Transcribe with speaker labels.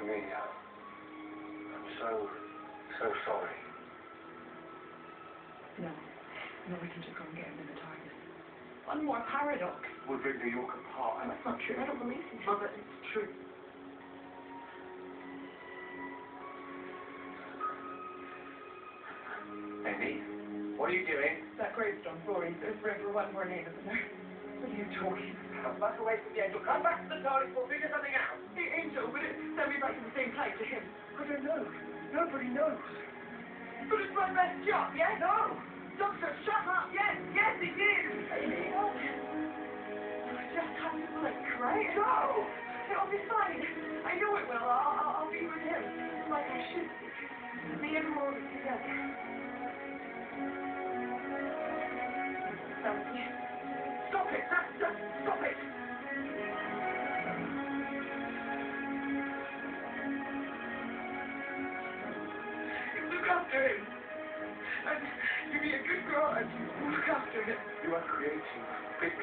Speaker 1: Amelia, I'm so, so sorry.
Speaker 2: No. No, we can just go and get him in the TARDIS. One more paradox.
Speaker 1: We'll rip New York apart.
Speaker 2: Oh, that's not true. I don't believe in
Speaker 1: Mother, it's true. Amy, what are you doing?
Speaker 2: That gravestone glory. There's forever one more name, isn't there?
Speaker 1: What are you talking about? Back away from the angel. Come back
Speaker 2: back to the same place to him?
Speaker 1: I don't know. Nobody knows.
Speaker 2: But it's my best job, yes?
Speaker 1: No!
Speaker 2: Doctor, shut up! Yes, yes, it is! Amy. I just have to blink, right?
Speaker 1: No!
Speaker 2: It'll be fine. I know it will. I'll, I'll, I'll be with him. Like I should be. Me and Rory together.
Speaker 1: Stop it! Stop it!
Speaker 2: After him. And you be a good girl and look after him.
Speaker 1: You are creating time